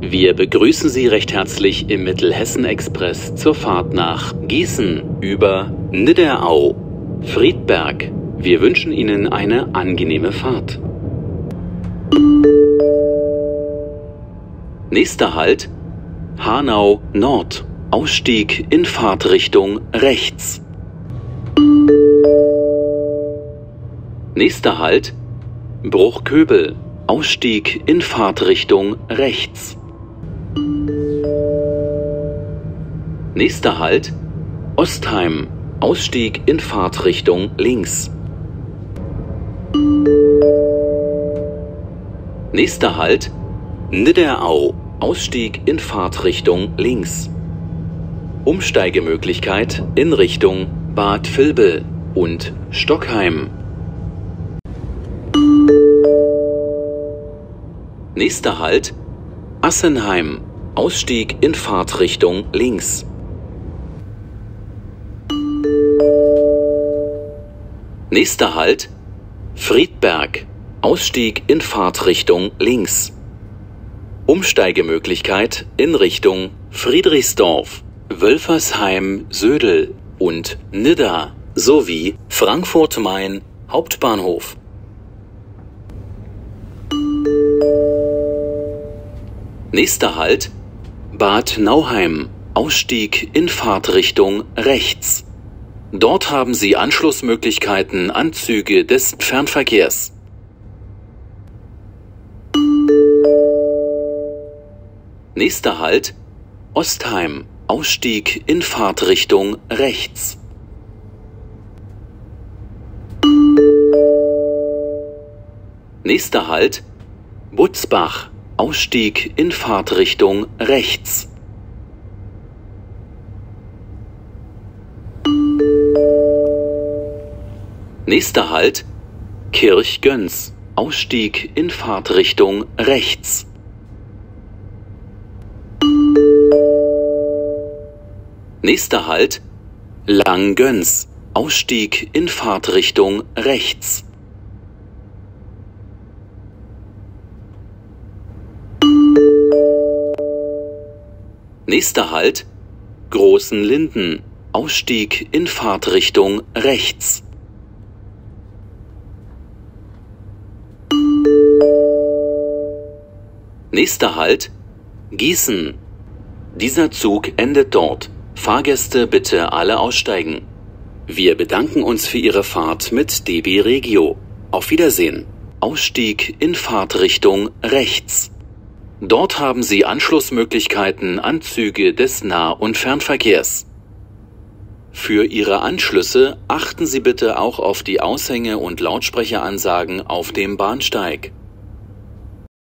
Wir begrüßen Sie recht herzlich im Mittelhessen-Express zur Fahrt nach Gießen über Nidderau, Friedberg. Wir wünschen Ihnen eine angenehme Fahrt. Nächster Halt Hanau Nord. Ausstieg in Fahrtrichtung rechts. Nächster Halt Bruchköbel. Ausstieg in Fahrtrichtung rechts. Nächster Halt Ostheim. Ausstieg in Fahrtrichtung links. Nächster Halt Nidderau. Ausstieg in Fahrtrichtung links. Umsteigemöglichkeit in Richtung Bad Vilbel und Stockheim. Nächster Halt Assenheim. Ausstieg in Fahrtrichtung links. Nächster Halt Friedberg. Ausstieg in Fahrtrichtung links. Umsteigemöglichkeit in Richtung Friedrichsdorf, Wölfersheim, Södel und Nidda sowie Frankfurt-Main Hauptbahnhof. Nächster Halt Bad Nauheim. Ausstieg in Fahrtrichtung rechts. Dort haben Sie Anschlussmöglichkeiten an Züge des Fernverkehrs. Nächster Halt Ostheim. Ausstieg in Fahrtrichtung rechts. Nächster Halt Butzbach. Ausstieg in Fahrtrichtung rechts. Nächster Halt Kirchgöns. Ausstieg in Fahrtrichtung rechts. Nächster Halt Langgöns. Ausstieg in Fahrtrichtung rechts. Nächster Halt Großen Linden. Ausstieg in Fahrtrichtung rechts. Nächster Halt Gießen. Dieser Zug endet dort. Fahrgäste bitte alle aussteigen. Wir bedanken uns für Ihre Fahrt mit DB Regio. Auf Wiedersehen. Ausstieg in Fahrtrichtung rechts. Dort haben Sie Anschlussmöglichkeiten an Züge des Nah- und Fernverkehrs. Für Ihre Anschlüsse achten Sie bitte auch auf die Aushänge und Lautsprecheransagen auf dem Bahnsteig.